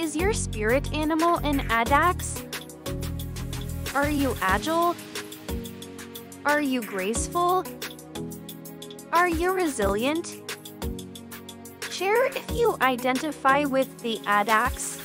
Is your spirit animal an Addax? Are you agile? Are you graceful? Are you resilient? Share if you identify with the Addax.